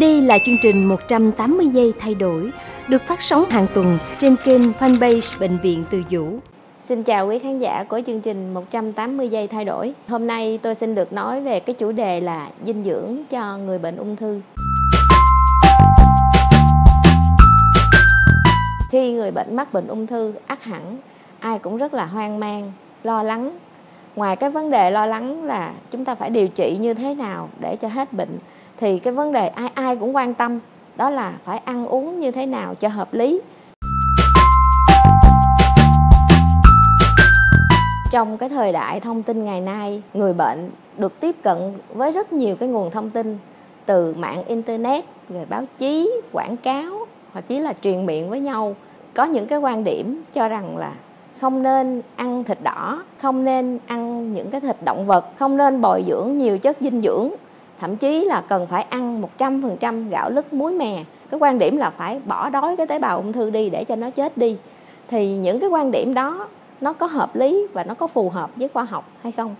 Đây là chương trình 180 giây thay đổi, được phát sóng hàng tuần trên kênh fanpage Bệnh viện Từ Dũ. Xin chào quý khán giả của chương trình 180 giây thay đổi. Hôm nay tôi xin được nói về cái chủ đề là dinh dưỡng cho người bệnh ung thư. Khi người bệnh mắc bệnh ung thư, ác hẳn ai cũng rất là hoang mang, lo lắng. Ngoài cái vấn đề lo lắng là chúng ta phải điều trị như thế nào để cho hết bệnh thì cái vấn đề ai ai cũng quan tâm, đó là phải ăn uống như thế nào cho hợp lý. Trong cái thời đại thông tin ngày nay, người bệnh được tiếp cận với rất nhiều cái nguồn thông tin từ mạng internet, về báo chí, quảng cáo, hoặc chí là truyền miệng với nhau. Có những cái quan điểm cho rằng là không nên ăn thịt đỏ, không nên ăn những cái thịt động vật, không nên bồi dưỡng nhiều chất dinh dưỡng thậm chí là cần phải ăn 100% gạo lứt muối mè. Cái quan điểm là phải bỏ đói cái tế bào ung thư đi để cho nó chết đi. Thì những cái quan điểm đó, nó có hợp lý và nó có phù hợp với khoa học hay không?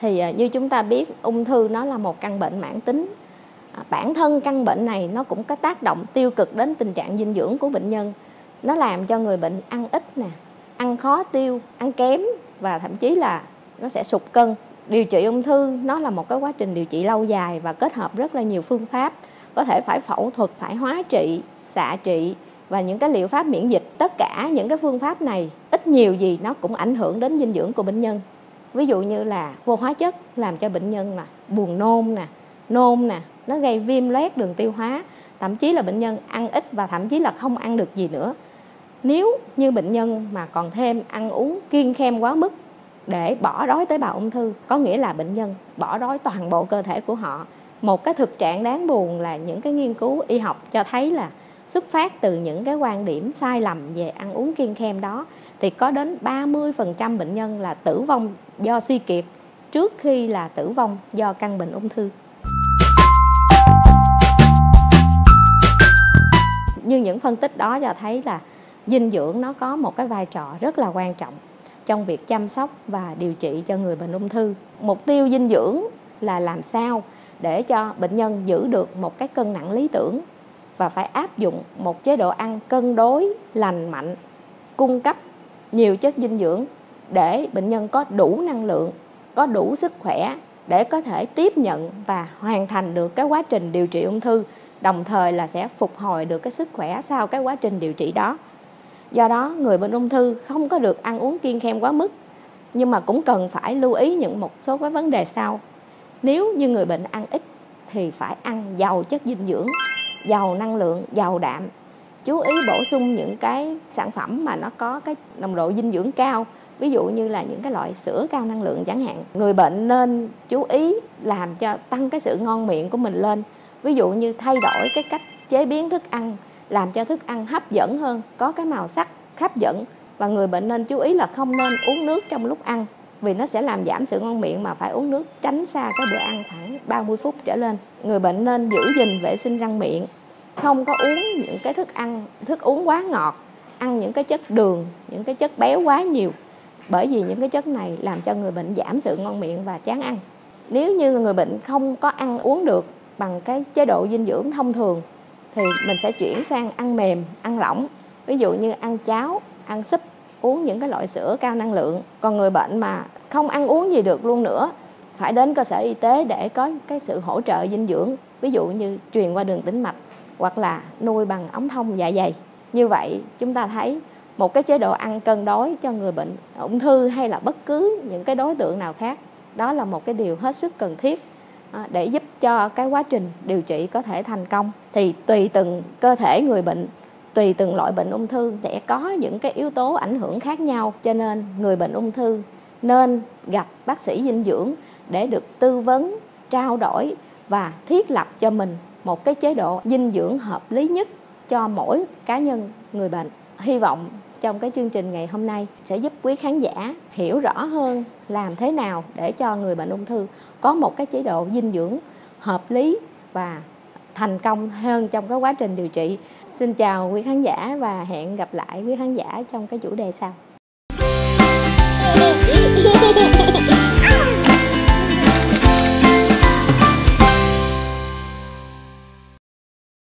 Thì à, như chúng ta biết, ung thư nó là một căn bệnh mãn tính. À, bản thân căn bệnh này nó cũng có tác động tiêu cực đến tình trạng dinh dưỡng của bệnh nhân. Nó làm cho người bệnh ăn ít nè, ăn khó tiêu, ăn kém và thậm chí là nó sẽ sụt cân. Điều trị ung thư, nó là một cái quá trình điều trị lâu dài và kết hợp rất là nhiều phương pháp. Có thể phải phẫu thuật, phải hóa trị, xạ trị và những cái liệu pháp miễn dịch. Tất cả những cái phương pháp này, ít nhiều gì nó cũng ảnh hưởng đến dinh dưỡng của bệnh nhân. Ví dụ như là vô hóa chất làm cho bệnh nhân là buồn nôn nè nôn nè, nó gây viêm loét đường tiêu hóa. Thậm chí là bệnh nhân ăn ít và thậm chí là không ăn được gì nữa nếu như bệnh nhân mà còn thêm ăn uống kiêng khem quá mức để bỏ đói tế bào ung thư, có nghĩa là bệnh nhân bỏ đói toàn bộ cơ thể của họ một cái thực trạng đáng buồn là những cái nghiên cứu y học cho thấy là xuất phát từ những cái quan điểm sai lầm về ăn uống kiêng khem đó, thì có đến 30% bệnh nhân là tử vong do suy kiệt trước khi là tử vong do căn bệnh ung thư. Như những phân tích đó cho thấy là dinh dưỡng nó có một cái vai trò rất là quan trọng trong việc chăm sóc và điều trị cho người bệnh ung thư. Mục tiêu dinh dưỡng là làm sao để cho bệnh nhân giữ được một cái cân nặng lý tưởng và phải áp dụng một chế độ ăn cân đối lành mạnh, cung cấp nhiều chất dinh dưỡng để bệnh nhân có đủ năng lượng, có đủ sức khỏe để có thể tiếp nhận và hoàn thành được cái quá trình điều trị ung thư, đồng thời là sẽ phục hồi được cái sức khỏe sau cái quá trình điều trị đó do đó, người bệnh ung thư không có được ăn uống kiêng khem quá mức. Nhưng mà cũng cần phải lưu ý những một số cái vấn đề sau. Nếu như người bệnh ăn ít, thì phải ăn giàu chất dinh dưỡng, giàu năng lượng, giàu đạm. Chú ý bổ sung những cái sản phẩm mà nó có cái nồng độ dinh dưỡng cao, ví dụ như là những cái loại sữa cao năng lượng chẳng hạn. Người bệnh nên chú ý làm cho tăng cái sự ngon miệng của mình lên. Ví dụ như thay đổi cái cách chế biến thức ăn làm cho thức ăn hấp dẫn hơn, có cái màu sắc hấp dẫn và người bệnh nên chú ý là không nên uống nước trong lúc ăn vì nó sẽ làm giảm sự ngon miệng mà phải uống nước tránh xa cái bữa ăn khoảng 30 phút trở lên. Người bệnh nên giữ gìn vệ sinh răng miệng, không có uống những cái thức ăn, thức uống quá ngọt, ăn những cái chất đường, những cái chất béo quá nhiều bởi vì những cái chất này làm cho người bệnh giảm sự ngon miệng và chán ăn. Nếu như người bệnh không có ăn uống được bằng cái chế độ dinh dưỡng thông thường thì mình sẽ chuyển sang ăn mềm, ăn lỏng. Ví dụ như ăn cháo, ăn súp, uống những cái loại sữa cao năng lượng. Còn người bệnh mà không ăn uống gì được luôn nữa, phải đến cơ sở y tế để có cái sự hỗ trợ dinh dưỡng, ví dụ như truyền qua đường tĩnh mạch hoặc là nuôi bằng ống thông dạ dày. Như vậy, chúng ta thấy một cái chế độ ăn cân đối cho người bệnh ung thư hay là bất cứ những cái đối tượng nào khác, đó là một cái điều hết sức cần thiết. À, để giúp cho cái quá trình điều trị có thể thành công. Thì tùy từng cơ thể người bệnh, tùy từng loại bệnh ung thư sẽ có những cái yếu tố ảnh hưởng khác nhau. Cho nên người bệnh ung thư nên gặp bác sĩ dinh dưỡng để được tư vấn, trao đổi và thiết lập cho mình một cái chế độ dinh dưỡng hợp lý nhất cho mỗi cá nhân người bệnh. Hy vọng trong cái chương trình ngày hôm nay sẽ giúp quý khán giả hiểu rõ hơn làm thế nào để cho người bệnh ung thư có một cái chế độ dinh dưỡng hợp lý và thành công hơn trong cái quá trình điều trị. Xin chào quý khán giả và hẹn gặp lại quý khán giả trong cái chủ đề sau.